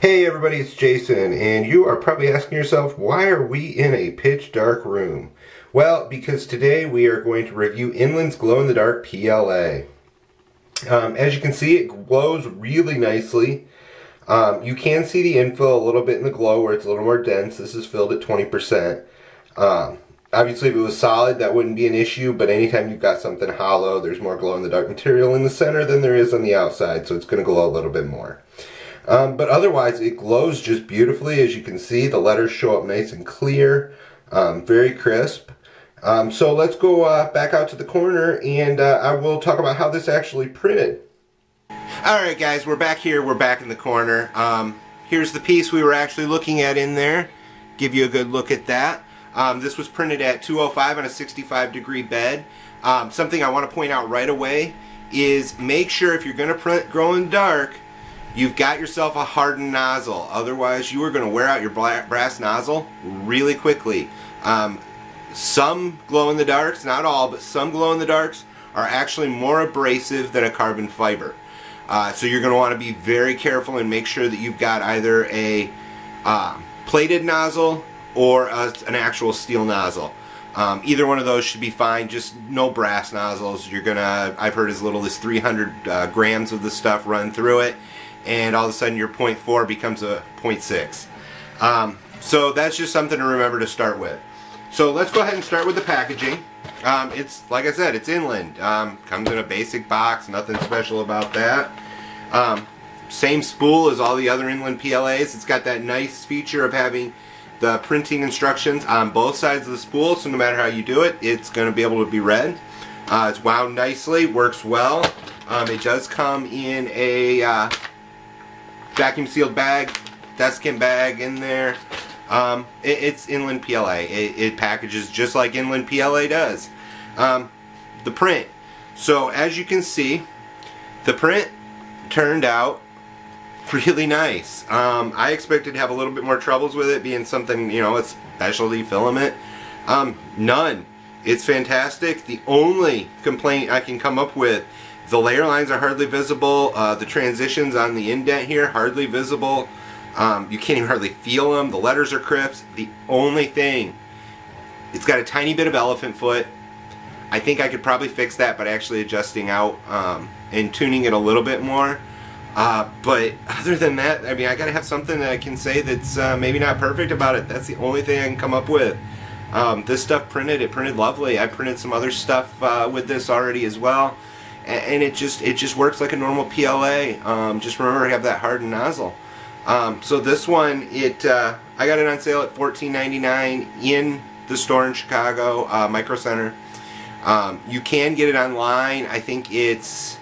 Hey everybody, it's Jason, and you are probably asking yourself, why are we in a pitch dark room? Well, because today we are going to review Inland's Glow in the Dark PLA. Um, as you can see, it glows really nicely. Um, you can see the infill a little bit in the glow where it's a little more dense. This is filled at 20%. Um, obviously, if it was solid, that wouldn't be an issue, but anytime you've got something hollow, there's more glow in the dark material in the center than there is on the outside, so it's going to glow a little bit more. Um, but otherwise, it glows just beautifully. As you can see, the letters show up nice and clear, um, very crisp. Um, so let's go uh, back out to the corner and uh, I will talk about how this actually printed. Alright guys, we're back here, we're back in the corner. Um, here's the piece we were actually looking at in there. Give you a good look at that. Um, this was printed at 205 on a 65 degree bed. Um, something I want to point out right away is make sure if you're going to print glow in dark, you've got yourself a hardened nozzle. Otherwise, you are going to wear out your brass nozzle really quickly. Um, some glow in the darks, not all, but some glow in the darks are actually more abrasive than a carbon fiber. Uh, so you're going to want to be very careful and make sure that you've got either a uh, plated nozzle or a, an actual steel nozzle. Um, either one of those should be fine, just no brass nozzles. You're gonna, I've heard as little as 300 uh, grams of the stuff run through it, and all of a sudden your 0.4 becomes a 0.6. Um, so that's just something to remember to start with. So let's go ahead and start with the packaging. Um, it's, like I said, it's inland. Um, comes in a basic box, nothing special about that. Um, same spool as all the other inland PLAs. It's got that nice feature of having the printing instructions on both sides of the spool, so no matter how you do it, it's going to be able to be read. Uh, it's wound nicely, works well. Um, it does come in a uh, vacuum sealed bag, desiccant bag in there. Um, it, it's Inland PLA. It, it, packages just like Inland PLA does. Um, the print. So as you can see, the print turned out really nice. Um, I expected to have a little bit more troubles with it being something, you know, a specialty filament. Um, none. It's fantastic. The only complaint I can come up with, the layer lines are hardly visible. Uh, the transitions on the indent here, hardly visible. Um, you can't even hardly feel them. The letters are crisp. The only thing, it's got a tiny bit of elephant foot. I think I could probably fix that by actually adjusting out um, and tuning it a little bit more. Uh, but other than that, I mean, I gotta have something that I can say that's uh, maybe not perfect about it. That's the only thing I can come up with. Um, this stuff printed, it printed lovely. I printed some other stuff uh, with this already as well, and, it just it just works like a normal PLA. Um, just remember to have that hardened nozzle. Um, so this one, it uh, I got it on sale at $14.99 in the store in Chicago, uh, Micro Center. Um, you can get it online. I think it's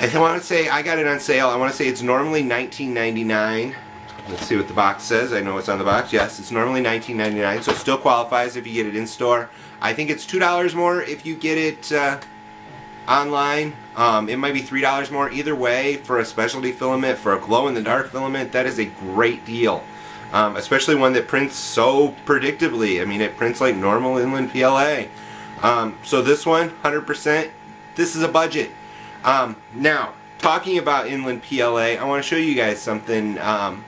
I want to say I got it on sale. I want to say it's normally $19.99. Let's see what the box says. I know it's on the box. Yes, it's normally $19.99, so it still qualifies if you get it in store. I think it's $2 more if you get it uh, online. Um, it might be $3 more. Either way, for a specialty filament, for a glow-in-the-dark filament, that is a great deal. Um, especially one that prints so predictably. I mean, it prints like normal inland PLA. Um, so this one, 100%, this is a budget. Um, now, talking about inland PLA, I want to show you guys something. Um,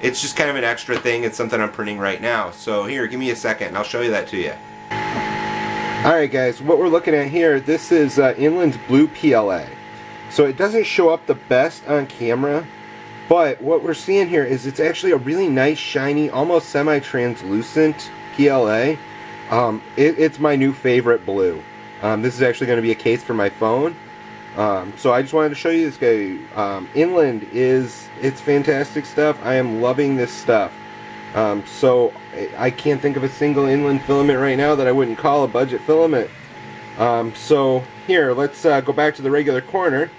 it's just kind of an extra thing. It's something I'm printing right now. So here, give me a second and I'll show you that to you. Alright guys, what we're looking at here, this is uh, Inland's Blue PLA. So it doesn't show up the best on camera, but what we're seeing here is it's actually a really nice, shiny, almost semi-translucent PLA. Um, it, it's my new favorite blue. Um, this is actually going to be a case for my phone. Um, so I just wanted to show you this guy. Um, Inland is, it's fantastic stuff. I am loving this stuff. Um, so I can't think of a single inland filament right now that I wouldn't call a budget filament. Um, so here, let's uh, go back to the regular corner.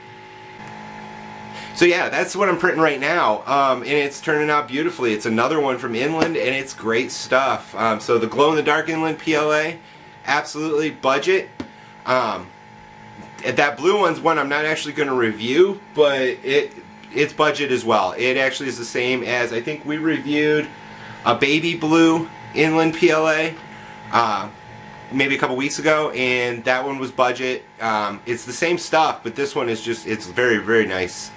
So yeah, that's what I'm printing right now, um, and it's turning out beautifully. It's another one from Inland, and it's great stuff. Um, so the glow-in-the-dark Inland PLA, absolutely budget. Um, that blue one's one I'm not actually going to review, but it it's budget as well. It actually is the same as I think we reviewed a baby blue inland PLA uh, maybe a couple weeks ago, and that one was budget. Um, it's the same stuff, but this one is just it's very very nice.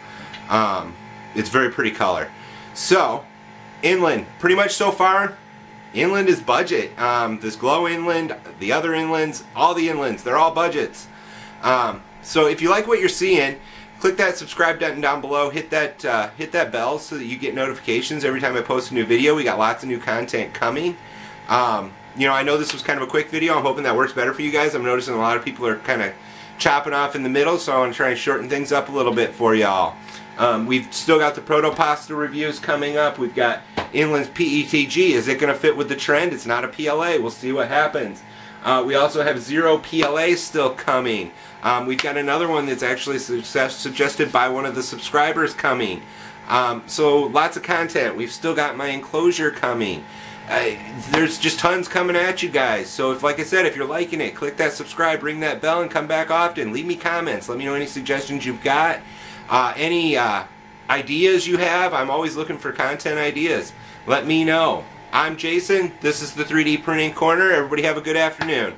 Um, it's very pretty color. So, Inland, pretty much so far, Inland is budget. Um, this Glow Inland, the other Inlands, all the Inlands, they're all budgets. Um, so if you like what you're seeing, click that subscribe button down below. Hit that uh, hit that bell so that you get notifications every time I post a new video. We got lots of new content coming. Um, you know, I know this was kind of a quick video. I'm hoping that works better for you guys. I'm noticing a lot of people are kind of chopping off in the middle, so I want to try and shorten things up a little bit for y'all. Um, we've still got the Proto Pasta reviews coming up. We've got Inland's PETG. Is it going to fit with the trend? It's not a PLA. We'll see what happens. Uh, we also have Zero PLA still coming. Um, we've got another one that's actually suggested by one of the subscribers coming. Um, so lots of content. We've still got my enclosure coming. Uh, there's just tons coming at you guys. So if, like I said, if you're liking it, click that subscribe, ring that bell, and come back often. Leave me comments. Let me know any suggestions you've got. Uh, any uh, ideas you have. I'm always looking for content ideas. Let me know. I'm Jason. This is the 3D Printing Corner. Everybody have a good afternoon.